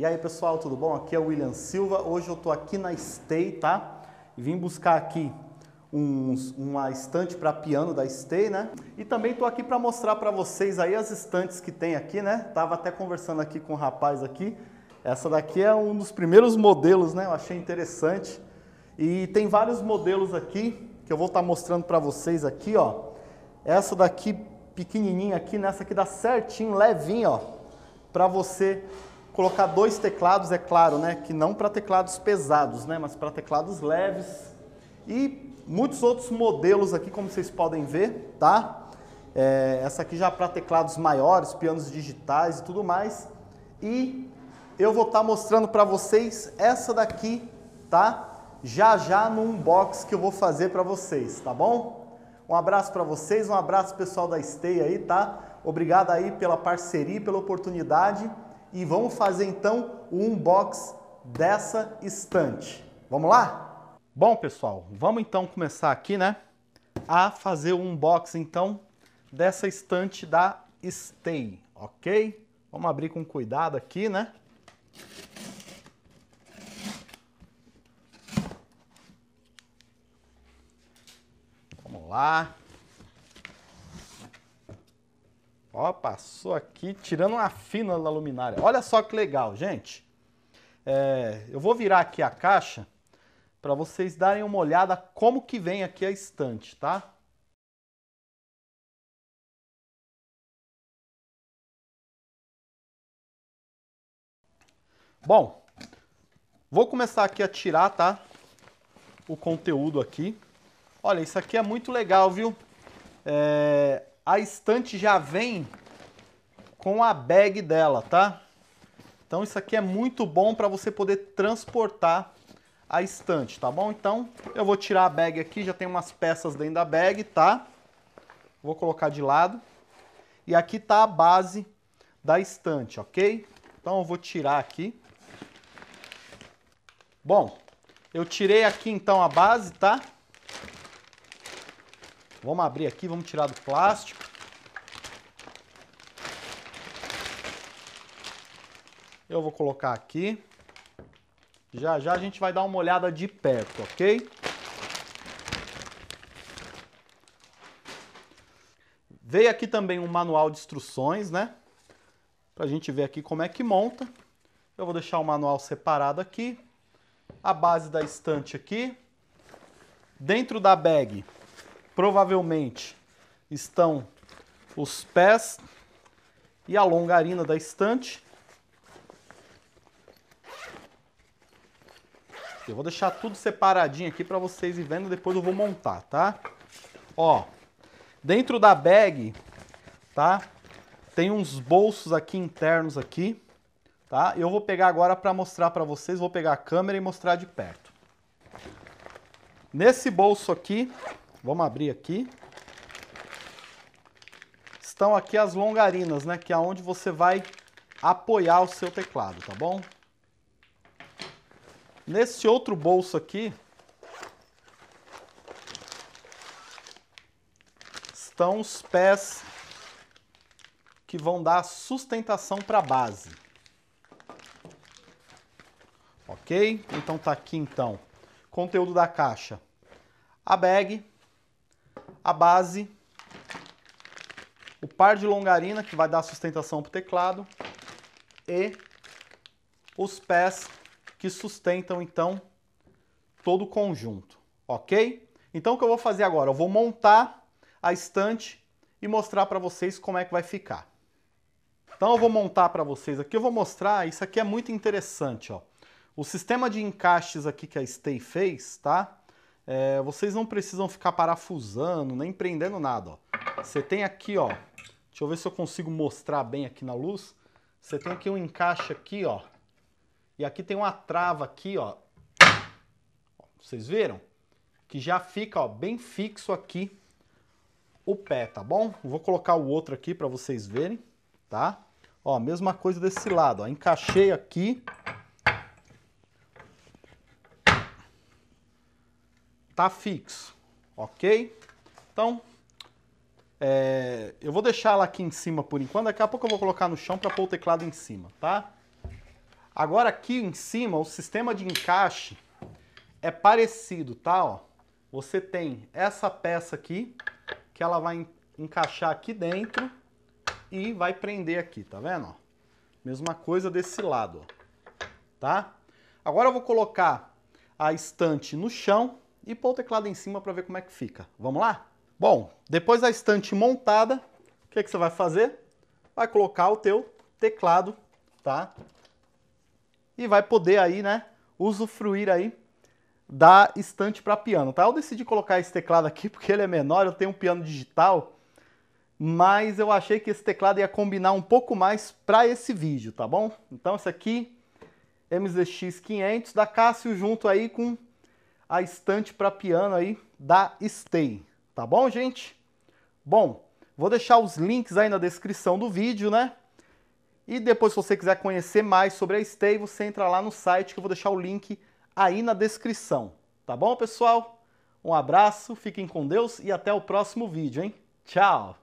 E aí pessoal, tudo bom? Aqui é o William Silva. Hoje eu tô aqui na Stay, tá? Vim buscar aqui uns, uma estante para piano da Stay, né? E também tô aqui para mostrar para vocês aí as estantes que tem aqui, né? Tava até conversando aqui com o um rapaz aqui. Essa daqui é um dos primeiros modelos, né? Eu achei interessante. E tem vários modelos aqui que eu vou estar tá mostrando para vocês aqui, ó. Essa daqui pequenininha aqui, nessa aqui dá certinho, levinho, ó, para você colocar dois teclados, é claro, né, que não para teclados pesados, né, mas para teclados leves. E muitos outros modelos aqui, como vocês podem ver, tá? É, essa aqui já para teclados maiores, pianos digitais e tudo mais. E eu vou estar tá mostrando para vocês essa daqui, tá? Já já no unbox que eu vou fazer para vocês, tá bom? Um abraço para vocês, um abraço pessoal da Stay aí, tá? Obrigado aí pela parceria, pela oportunidade e vamos fazer então o unbox dessa estante. Vamos lá? Bom, pessoal, vamos então começar aqui, né, a fazer o unboxing então dessa estante da Stay, ok? Vamos abrir com cuidado aqui, né? Vamos lá. Ó, passou aqui tirando uma fina da luminária. Olha só que legal, gente. É, eu vou virar aqui a caixa para vocês darem uma olhada como que vem aqui a estante, tá? Bom, vou começar aqui a tirar, tá? O conteúdo aqui. Olha, isso aqui é muito legal, viu? É, a estante já vem com a bag dela, tá? Então isso aqui é muito bom para você poder transportar a estante, tá bom? Então eu vou tirar a bag aqui, já tem umas peças dentro da bag, tá? Vou colocar de lado. E aqui tá a base da estante, ok? Então eu vou tirar aqui. Bom, eu tirei aqui então a base, tá? Vamos abrir aqui, vamos tirar do plástico. Eu vou colocar aqui. Já já a gente vai dar uma olhada de perto, ok? Veio aqui também um manual de instruções, né? Pra gente ver aqui como é que monta. Eu vou deixar o manual separado aqui. A base da estante aqui. Dentro da bag, provavelmente, estão os pés e a longarina da estante. Eu vou deixar tudo separadinho aqui para vocês ir vendo, depois eu vou montar, tá? Ó, dentro da bag, tá? Tem uns bolsos aqui internos aqui, tá? Eu vou pegar agora para mostrar para vocês, vou pegar a câmera e mostrar de perto. Nesse bolso aqui, vamos abrir aqui. Estão aqui as longarinas, né? Que é onde você vai apoiar o seu teclado, tá bom? Nesse outro bolso aqui, estão os pés que vão dar sustentação para a base. Ok? Então tá aqui então, conteúdo da caixa. A bag, a base, o par de longarina que vai dar sustentação para o teclado e os pés que sustentam então todo o conjunto, ok? Então o que eu vou fazer agora? Eu vou montar a estante e mostrar para vocês como é que vai ficar. Então eu vou montar para vocês aqui, eu vou mostrar, isso aqui é muito interessante, ó. O sistema de encaixes aqui que a Stay fez, tá? É, vocês não precisam ficar parafusando, nem prendendo nada, ó. Você tem aqui, ó, deixa eu ver se eu consigo mostrar bem aqui na luz. Você tem aqui um encaixe aqui, ó, e aqui tem uma trava aqui, ó. Vocês viram? Que já fica, ó, bem fixo aqui o pé, tá bom? Vou colocar o outro aqui para vocês verem, tá? Ó, mesma coisa desse lado, ó. Encaixei aqui. Tá fixo, ok? Então, é, eu vou deixar ela aqui em cima por enquanto. Daqui a pouco eu vou colocar no chão para pôr o teclado em cima, tá? Agora aqui em cima, o sistema de encaixe é parecido, tá? Ó, você tem essa peça aqui, que ela vai encaixar aqui dentro e vai prender aqui, tá vendo? Mesma coisa desse lado, ó, tá? Agora eu vou colocar a estante no chão e pôr o teclado em cima para ver como é que fica. Vamos lá? Bom, depois da estante montada, o que, que você vai fazer? Vai colocar o teu teclado, tá? E vai poder aí, né, usufruir aí da estante para piano, tá? Eu decidi colocar esse teclado aqui porque ele é menor, eu tenho um piano digital, mas eu achei que esse teclado ia combinar um pouco mais para esse vídeo, tá bom? Então esse aqui, MZX 500 da Cássio junto aí com a estante para piano aí da Stay, tá bom, gente? Bom, vou deixar os links aí na descrição do vídeo, né? E depois, se você quiser conhecer mais sobre a Stay, você entra lá no site que eu vou deixar o link aí na descrição. Tá bom, pessoal? Um abraço, fiquem com Deus e até o próximo vídeo, hein? Tchau!